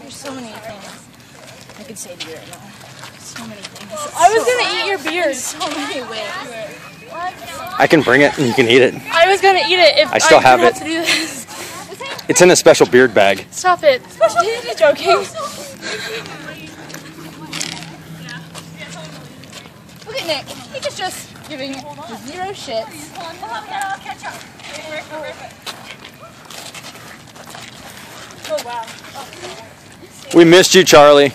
There's so many things I could say to you right now. So many things. I was gonna eat your beard. So many ways. I can bring it and you can eat it. I was gonna eat it if I still have didn't it. to do this. It's in a special beard bag. Stop it. You're joking. Look at Nick. He is just giving zero shits. We missed you, Charlie.